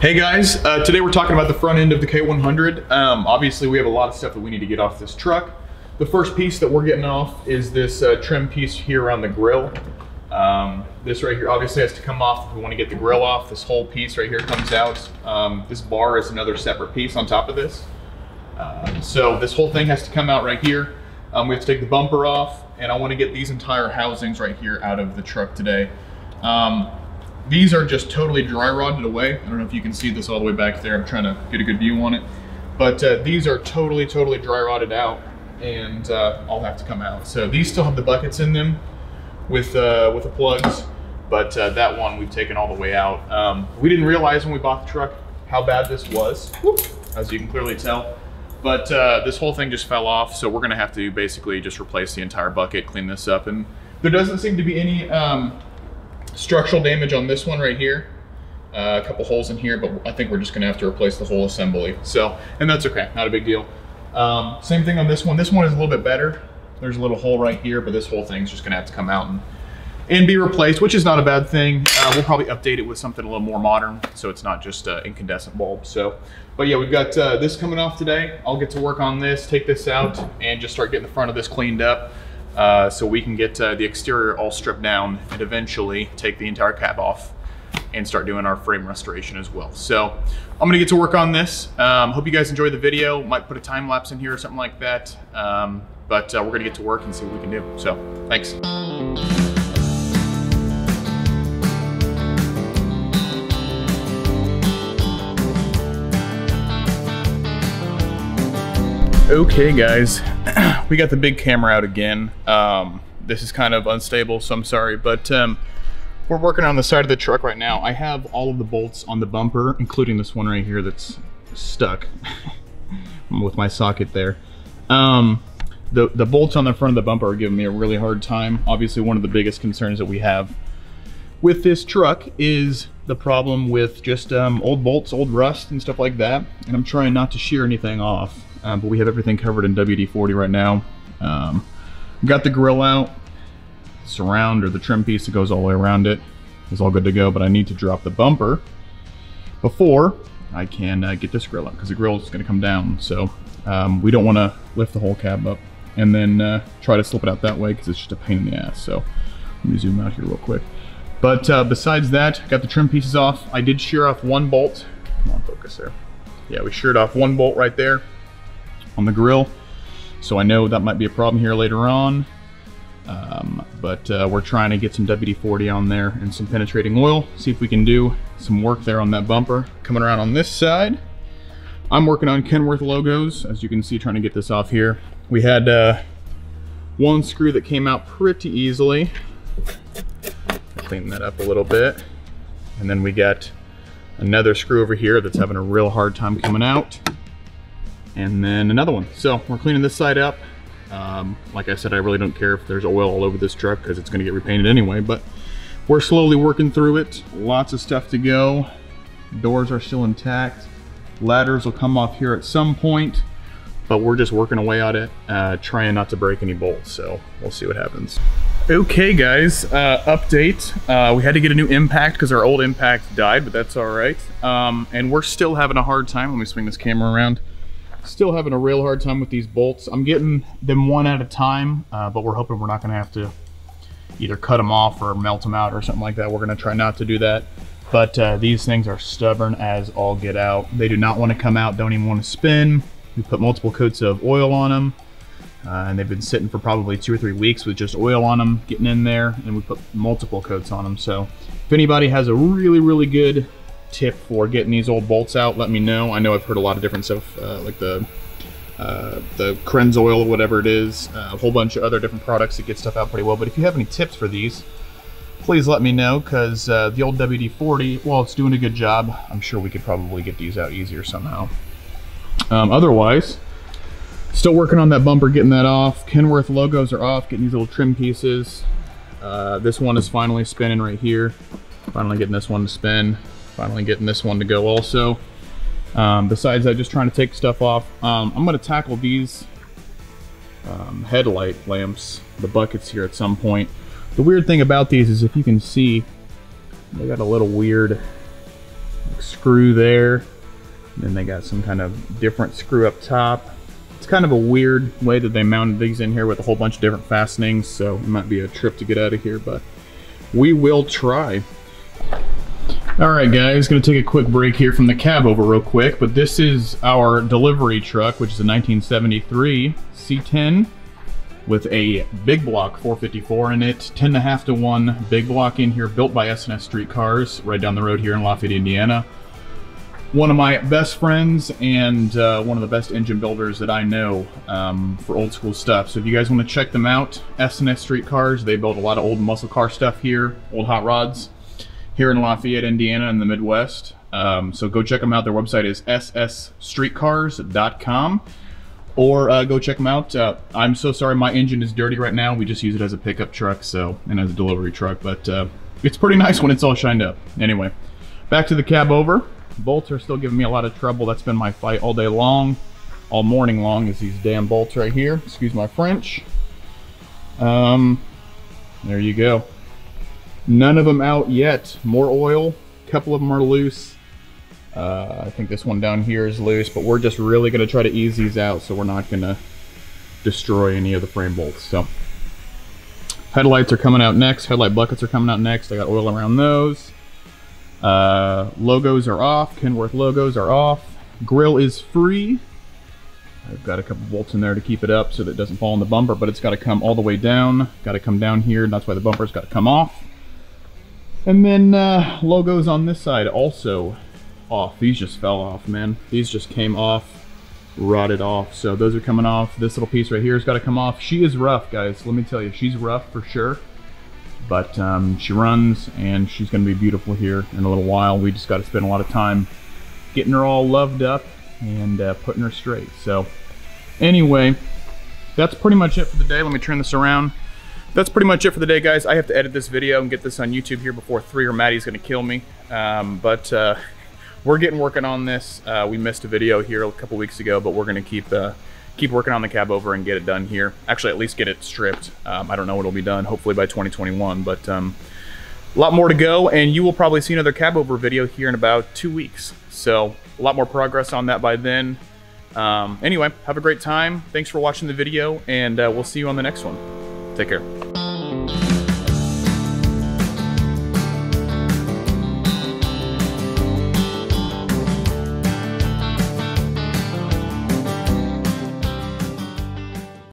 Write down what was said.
Hey guys, uh, today we're talking about the front end of the K100. Um, obviously we have a lot of stuff that we need to get off this truck. The first piece that we're getting off is this uh, trim piece here around the grill. Um, this right here obviously has to come off if we want to get the grill off. This whole piece right here comes out. Um, this bar is another separate piece on top of this. Uh, so this whole thing has to come out right here. Um, we have to take the bumper off and I want to get these entire housings right here out of the truck today. Um, these are just totally dry rotted away. I don't know if you can see this all the way back there. I'm trying to get a good view on it. But uh, these are totally, totally dry rotted out and uh, all have to come out. So these still have the buckets in them with, uh, with the plugs, but uh, that one we've taken all the way out. Um, we didn't realize when we bought the truck how bad this was, as you can clearly tell. But uh, this whole thing just fell off, so we're gonna have to basically just replace the entire bucket, clean this up, and there doesn't seem to be any um, structural damage on this one right here. Uh, a couple holes in here, but I think we're just gonna have to replace the whole assembly. So, and that's okay, not a big deal. Um, same thing on this one. This one is a little bit better. There's a little hole right here, but this whole thing's just gonna have to come out and, and be replaced, which is not a bad thing. Uh, we'll probably update it with something a little more modern, so it's not just uh, incandescent bulb. So, but yeah, we've got uh, this coming off today. I'll get to work on this, take this out, and just start getting the front of this cleaned up. Uh, so we can get uh, the exterior all stripped down and eventually take the entire cab off and start doing our frame restoration as well. So I'm gonna get to work on this. Um, hope you guys enjoy the video. Might put a time lapse in here or something like that. Um, but uh, we're gonna get to work and see what we can do. So thanks. Okay guys, we got the big camera out again. Um, this is kind of unstable, so I'm sorry, but um, we're working on the side of the truck right now. I have all of the bolts on the bumper, including this one right here that's stuck with my socket there. Um, the, the bolts on the front of the bumper are giving me a really hard time. Obviously, one of the biggest concerns that we have with this truck is the problem with just um, old bolts, old rust and stuff like that. And I'm trying not to shear anything off um, but we have everything covered in WD-40 right now. Um, got the grill out, surround or the trim piece that goes all the way around it is all good to go, but I need to drop the bumper before I can uh, get this grill up because the grill is going to come down. So um, we don't want to lift the whole cab up and then uh, try to slip it out that way because it's just a pain in the ass. So let me zoom out here real quick. But uh, besides that, got the trim pieces off. I did shear off one bolt. Come on, focus there. Yeah, we sheared off one bolt right there on the grill. So I know that might be a problem here later on. Um, but uh, we're trying to get some WD-40 on there and some penetrating oil. See if we can do some work there on that bumper. Coming around on this side, I'm working on Kenworth logos. As you can see, trying to get this off here. We had uh, one screw that came out pretty easily. Clean that up a little bit. And then we got another screw over here that's having a real hard time coming out and then another one. So we're cleaning this side up. Um, like I said, I really don't care if there's oil all over this truck because it's going to get repainted anyway, but we're slowly working through it. Lots of stuff to go. Doors are still intact. Ladders will come off here at some point, but we're just working away at it, uh, trying not to break any bolts, so we'll see what happens. Okay guys, uh, update. Uh, we had to get a new impact because our old impact died, but that's all right. Um, and we're still having a hard time. Let me swing this camera around. Still having a real hard time with these bolts. I'm getting them one at a time, uh, but we're hoping we're not gonna have to either cut them off or melt them out or something like that. We're gonna try not to do that. But uh, these things are stubborn as all get out. They do not wanna come out, don't even wanna spin. We put multiple coats of oil on them. Uh, and they've been sitting for probably two or three weeks with just oil on them getting in there and we put multiple coats on them so if anybody has a really really good tip for getting these old bolts out, let me know. I know I've heard a lot of different stuff, uh, like the uh, the Crenzoil or whatever it is, uh, a whole bunch of other different products that get stuff out pretty well. But if you have any tips for these, please let me know because uh, the old WD-40, while it's doing a good job, I'm sure we could probably get these out easier somehow. Um, otherwise, still working on that bumper, getting that off. Kenworth logos are off, getting these little trim pieces. Uh, this one is finally spinning right here. Finally getting this one to spin. Finally getting this one to go also. Um, besides that, just trying to take stuff off. Um, I'm going to tackle these um, headlight lamps, the buckets here at some point. The weird thing about these is if you can see, they got a little weird screw there. Then they got some kind of different screw up top. It's kind of a weird way that they mounted these in here with a whole bunch of different fastenings, so it might be a trip to get out of here, but we will try. All right, guys, gonna take a quick break here from the cab over real quick, but this is our delivery truck, which is a 1973 C10 with a big block 454 in it, 10 and a half to one big block in here, built by S&S Streetcars, right down the road here in Lafayette, Indiana. One of my best friends and uh, one of the best engine builders that I know um, for old school stuff. So if you guys want to check them out, S&S Streetcars, they build a lot of old muscle car stuff here, old hot rods here in Lafayette, Indiana, in the Midwest. Um, so go check them out. Their website is ssstreetcars.com or uh, go check them out. Uh, I'm so sorry my engine is dirty right now. We just use it as a pickup truck, so and as a delivery truck, but uh, it's pretty nice when it's all shined up. Anyway, back to the cab over. Bolts are still giving me a lot of trouble. That's been my fight all day long, all morning long. Is these damn bolts right here? Excuse my French. Um, there you go. None of them out yet. More oil. A couple of them are loose. Uh, I think this one down here is loose, but we're just really going to try to ease these out so we're not going to destroy any of the frame bolts. So headlights are coming out next. Headlight buckets are coming out next. I got oil around those. Uh, logos are off. Kenworth logos are off. Grill is free. I've got a couple bolts in there to keep it up so that it doesn't fall in the bumper, but it's got to come all the way down. Got to come down here, and that's why the bumper's got to come off. And then uh, logos on this side also off. These just fell off, man. These just came off, rotted off. So those are coming off. This little piece right here has got to come off. She is rough, guys. Let me tell you, she's rough for sure. But um, she runs, and she's going to be beautiful here in a little while. We just got to spend a lot of time getting her all loved up and uh, putting her straight. So anyway, that's pretty much it for the day. Let me turn this around that's pretty much it for the day, guys. I have to edit this video and get this on YouTube here before three or Maddie's gonna kill me. Um, but uh, we're getting working on this. Uh, we missed a video here a couple weeks ago, but we're gonna keep uh, keep working on the cab over and get it done here. Actually, at least get it stripped. Um, I don't know when it'll be done. Hopefully by 2021, but um, a lot more to go, and you will probably see another cab over video here in about two weeks. So a lot more progress on that by then. Um, anyway, have a great time. Thanks for watching the video, and uh, we'll see you on the next one. Take care. Thank you.